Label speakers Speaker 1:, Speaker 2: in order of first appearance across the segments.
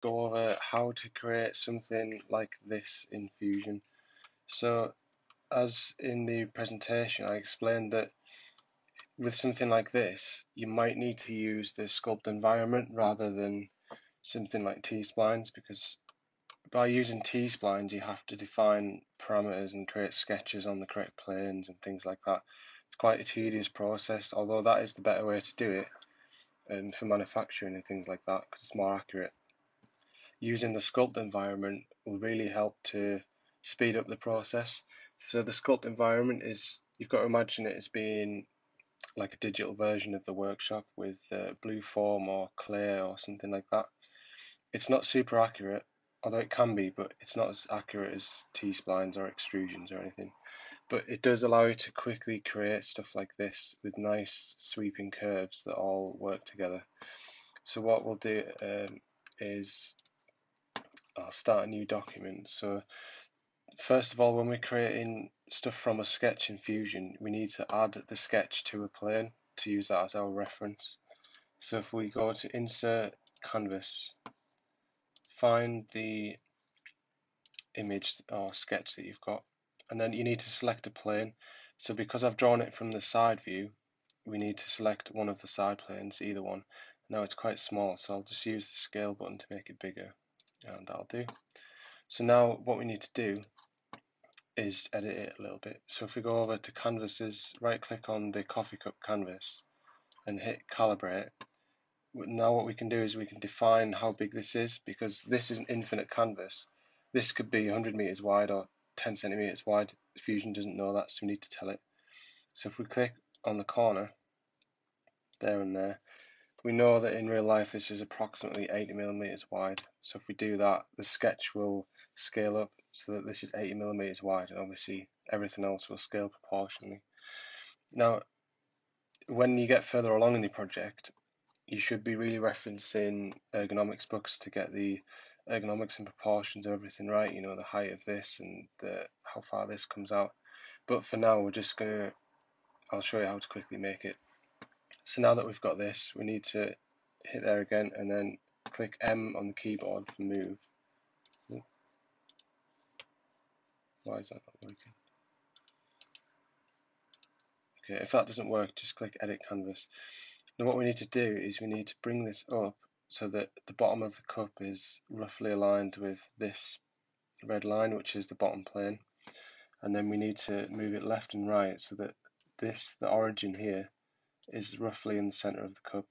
Speaker 1: go over how to create something like this in Fusion. So as in the presentation I explained that with something like this you might need to use the sculpt environment rather than something like T-splines because by using T-splines you have to define parameters and create sketches on the correct planes and things like that. It's quite a tedious process although that is the better way to do it um, for manufacturing and things like that because it's more accurate. Using the sculpt environment will really help to speed up the process. So the sculpt environment is, you've got to imagine it as being like a digital version of the workshop with uh, blue foam or Clay or something like that. It's not super accurate, although it can be, but it's not as accurate as T-splines or extrusions or anything. But it does allow you to quickly create stuff like this with nice sweeping curves that all work together. So what we'll do um, is I'll start a new document. So first of all, when we're creating stuff from a sketch in Fusion, we need to add the sketch to a plane to use that as our reference. So if we go to Insert, Canvas, find the image or sketch that you've got, and then you need to select a plane. So because I've drawn it from the side view, we need to select one of the side planes, either one. Now it's quite small, so I'll just use the scale button to make it bigger, and that'll do. So now what we need to do is edit it a little bit. So if we go over to canvases, right click on the coffee cup canvas and hit calibrate. Now what we can do is we can define how big this is because this is an infinite canvas. This could be 100 meters wide or 10 centimeters wide. Fusion doesn't know that, so we need to tell it. So if we click on the corner, there and there, we know that in real life this is approximately 80 millimeters wide. So if we do that, the sketch will scale up so that this is 80 millimeters wide and obviously everything else will scale proportionally. Now, when you get further along in the project, you should be really referencing ergonomics books to get the ergonomics and proportions of everything right, you know, the height of this and the, how far this comes out. But for now, we're just to, I'll show you how to quickly make it. So now that we've got this, we need to hit there again and then click M on the keyboard for move. Why is that not working? Okay, if that doesn't work, just click Edit Canvas. Now what we need to do is we need to bring this up so that the bottom of the cup is roughly aligned with this red line, which is the bottom plane. And then we need to move it left and right so that this, the origin here, is roughly in the center of the cup.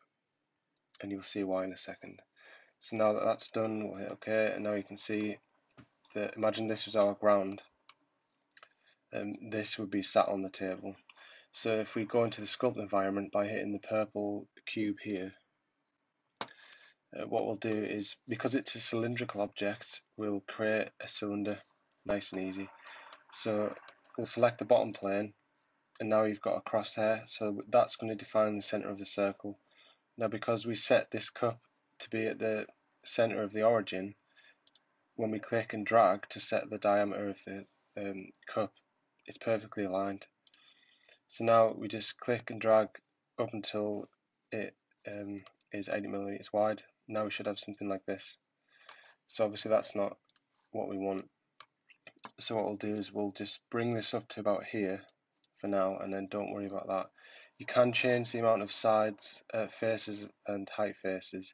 Speaker 1: And you'll see why in a second. So now that that's done, we'll hit OK, and now you can see that, imagine this was our ground um, this would be sat on the table. So if we go into the sculpt environment by hitting the purple cube here, uh, what we'll do is, because it's a cylindrical object, we'll create a cylinder, nice and easy. So we'll select the bottom plane, and now you've got a crosshair, so that's going to define the center of the circle. Now because we set this cup to be at the center of the origin, when we click and drag to set the diameter of the um, cup, it's perfectly aligned. So now we just click and drag up until it um, is 80 millimeters wide. Now we should have something like this. So obviously that's not what we want. So what we'll do is we'll just bring this up to about here for now and then don't worry about that. You can change the amount of sides, uh, faces and height faces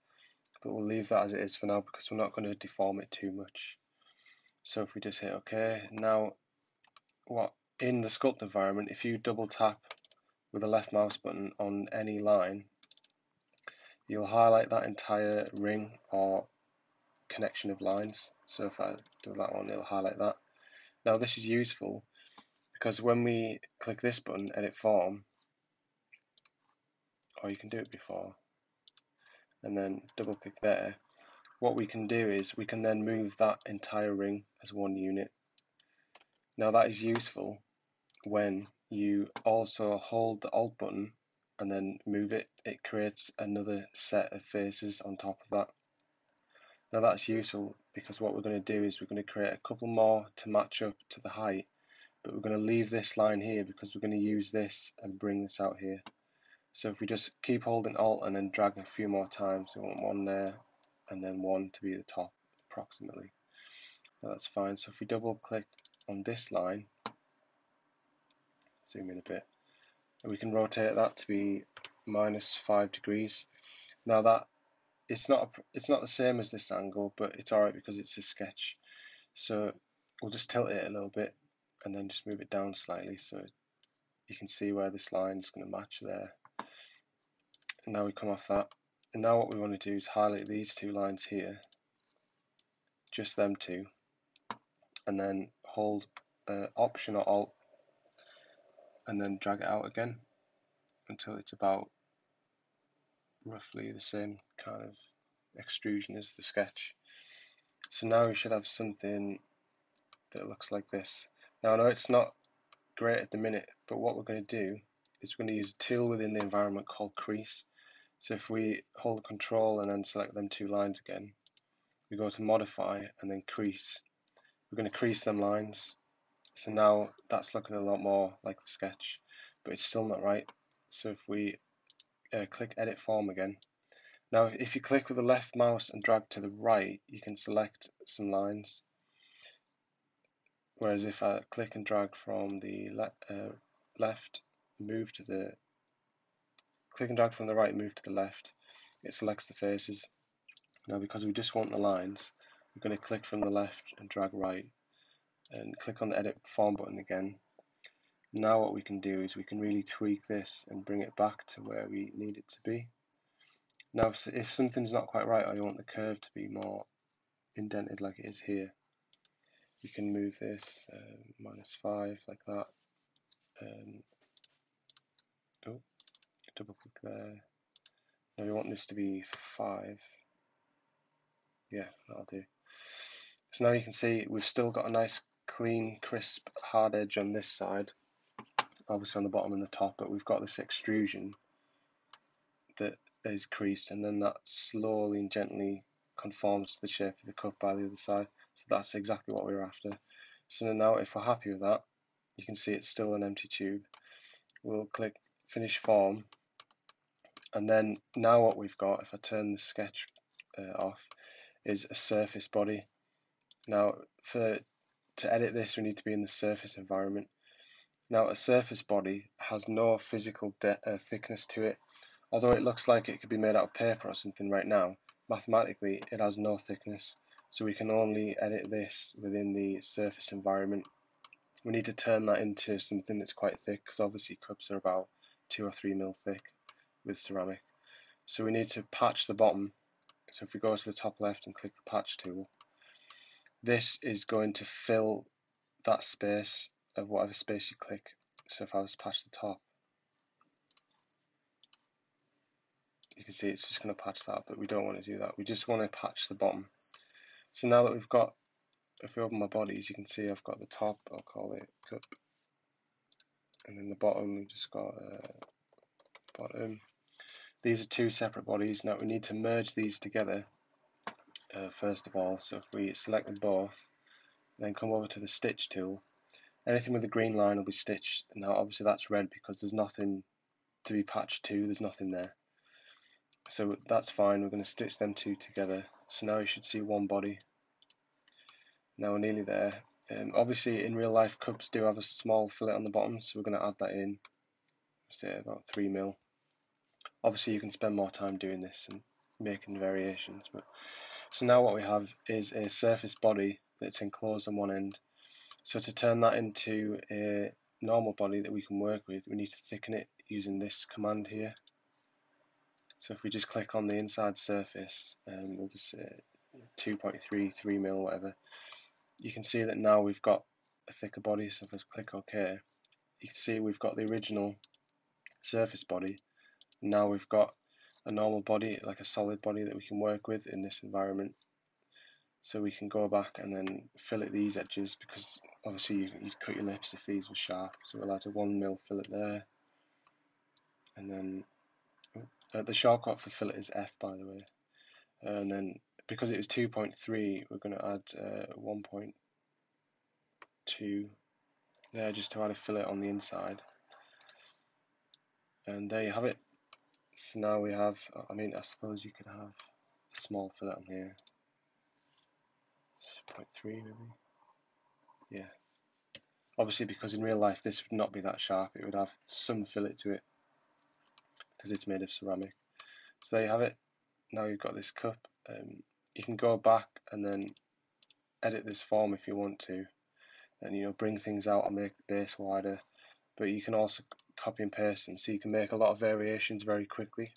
Speaker 1: but we'll leave that as it is for now because we're not going to deform it too much. So if we just hit OK, now what in the sculpt environment, if you double tap with the left mouse button on any line, you'll highlight that entire ring or connection of lines. So if I do that one, it'll highlight that. Now this is useful because when we click this button, edit form, or you can do it before, and then double click there, what we can do is we can then move that entire ring as one unit. Now that is useful when you also hold the alt button and then move it, it creates another set of faces on top of that. Now that's useful because what we're going to do is we're going to create a couple more to match up to the height but we're going to leave this line here because we're going to use this and bring this out here. So if we just keep holding alt and then drag a few more times, we want one there, and then 1 to be the top approximately. Now that's fine. So if we double click on this line, zoom in a bit, we can rotate that to be minus 5 degrees. Now that it's not a, it's not the same as this angle, but it's alright because it's a sketch. So we'll just tilt it a little bit and then just move it down slightly so you can see where this line is going to match there. And now we come off that. And now what we want to do is highlight these two lines here, just them two, and then hold uh, Option or Alt and then drag it out again until it's about roughly the same kind of extrusion as the sketch. So now we should have something that looks like this. Now I know it's not great at the minute, but what we're going to do is we're going to use a tool within the environment called crease. So if we hold control and then select them two lines again, we go to modify and then crease. We're going to crease them lines. So now that's looking a lot more like the sketch, but it's still not right. So if we uh, click edit form again, now if you click with the left mouse and drag to the right, you can select some lines. Whereas if I click and drag from the le uh, left, move to the click and drag from the right, move to the left, it selects the faces. Now because we just want the lines, we're going to click from the left and drag right and click on the edit form button again. Now what we can do is we can really tweak this and bring it back to where we need it to be. Now if, something's not quite right or you want the curve to be more indented like it is here, you can move this um, minus 5 like that. Um, oh, double click there. Now we want this to be 5. Yeah, that'll do. So now you can see we've still got a nice clean, crisp, hard edge on this side, obviously on the bottom and the top, but we've got this extrusion that is creased and then that slowly and gently conforms to the shape of the cup by the other side. So that's exactly what we were after. So now if we're happy with that, you can see it's still an empty tube. We'll click finish form and then now what we've got, if I turn the sketch uh, off, is a surface body. Now for to edit this we need to be in the surface environment. Now a surface body has no physical uh, thickness to it. Although it looks like it could be made out of paper or something right now, mathematically it has no thickness so we can only edit this within the surface environment. We need to turn that into something that's quite thick because obviously cups are about 2 or 3 mil thick with ceramic. So we need to patch the bottom. So if we go to the top left and click the patch tool, this is going to fill that space of whatever space you click. So if I was to patch the top, you can see it's just going to patch that, but we don't want to do that. We just want to patch the bottom. So now that we've got, if we open my bodies, you can see I've got the top, I'll call it cup, and then the bottom we've just got uh, bottom. These are two separate bodies. Now we need to merge these together uh, first of all. So if we select them both, then come over to the stitch tool, anything with a green line will be stitched. Now obviously that's red because there's nothing to be patched to, there's nothing there. So that's fine, we're going to stitch them two together so now you should see one body. Now we're nearly there. Um, obviously in real life cups do have a small fillet on the bottom so we're going to add that in. Say about 3 mil. Obviously you can spend more time doing this and making variations. But So now what we have is a surface body that's enclosed on one end. So to turn that into a normal body that we can work with we need to thicken it using this command here so if we just click on the inside surface, um, we'll just say 2.3, 3 mil, whatever, you can see that now we've got a thicker body. So if I click OK, you can see we've got the original surface body. Now we've got a normal body, like a solid body that we can work with in this environment. So we can go back and then fillet these edges because obviously you, would cut your lips if these were sharp. So we'll add a 1 mil fillet there. And then uh, the shortcut for fillet is F, by the way. And then because it was 2.3, we're going to add uh, 1.2 there just to add a fillet on the inside. And there you have it. So now we have, I mean, I suppose you could have a small fillet on here. 0.3 maybe. Yeah. Obviously because in real life this would not be that sharp, it would have some fillet to it because it's made of ceramic. So there you have it. Now you've got this cup. Um, you can go back and then edit this form if you want to and you know bring things out and make the base wider but you can also copy and paste them so you can make a lot of variations very quickly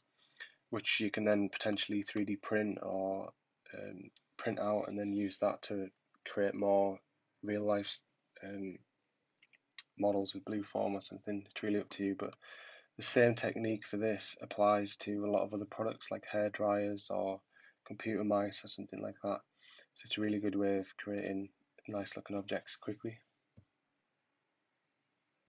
Speaker 1: which you can then potentially 3D print or um, print out and then use that to create more real life um, models with blue foam or something. It's really up to you, but the same technique for this applies to a lot of other products like hair dryers or computer mice or something like that. So it's a really good way of creating nice looking objects quickly.